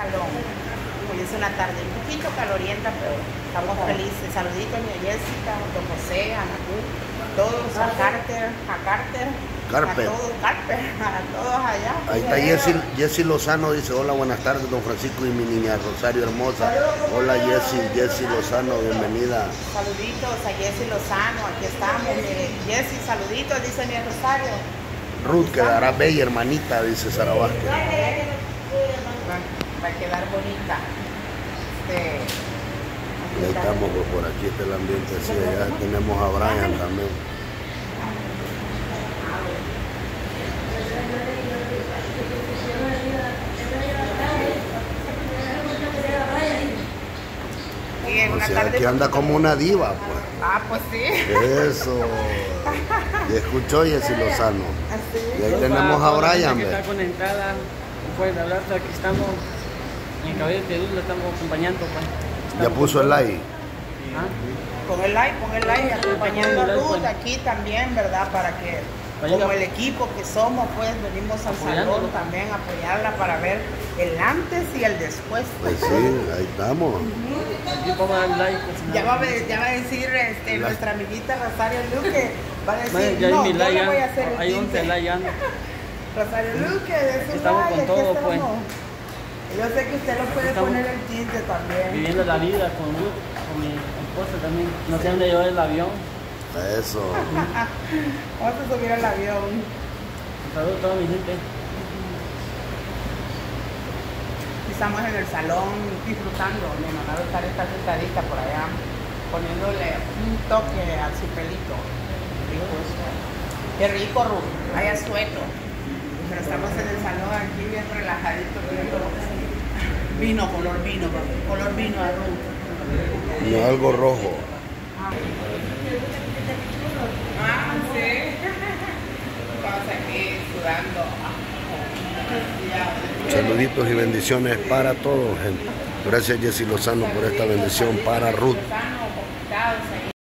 Calón. Hoy es una tarde un poquito calorienta, pero estamos felices. Saluditos a Jessica, a don José, a Nacu, todos, a Carter, a Carter. A todos, Carper, a todos allá. Ahí está Jessy, Jessy Lozano, dice, hola, buenas tardes, don Francisco y mi niña Rosario hermosa. Hola Jessy, Jessy Lozano, bienvenida. Saluditos a Jessy Lozano, aquí estamos. Mire, Jessy, saluditos, dice mi Rosario. Ruth quedará bella, hermanita, dice Sara Vázquez. Va, va a quedar bonita. Este, Ahí estamos, pues, por aquí está el ambiente así, allá tenemos a Brian también. O sea, tarde que anda como una diva, pues. Ah, pues sí. Eso. Y escuchó Jessy Lozano. Así. Y ahí tenemos a Brian, Que está conectada, pueden hablar, aquí estamos en Cabello de Luz, la estamos acompañando. pues. Ya puso el like. ¿Ah? Con el like, con el like, acompañando a Ruth pues. aquí también, ¿verdad? Para que, como el equipo que somos, pues venimos al Apoyándolo. salón también a apoyarla para ver el antes y el después. Pues sí, ahí estamos. Aquí pongan dar like. pues, Ya va, a, nada. ver- ya va a decir este, nuestra amiguita Rosario Luque, va a decir, no, mi yo like, le voy a hacer el hay 11 tinte". like ya. Rosario Luque, de su Estamos like, con todo, pues. Yo sé que usted lo puede Estamos poner el tinte también. Viviendo la vida con mi esposa también. No sé dónde llevar el avión. Eso. Vamos a subir al avión. Saludos a toda mi gente. Estamos en el salón disfrutando. Mi mamá va a estar esta sentadita por allá, poniéndole un toque a su pelito. Rico. Qué rico, Ruth. Vaya sueto. Pero estamos en el salón aquí bien relajadito, viendo vino, color vino, color vino a Ruth. Y algo rojo. Ah, sí. Estamos aquí sudando. Saluditos y bendiciones para todos, gente. Gracias Jessy Lozano por esta bendición para Ruth.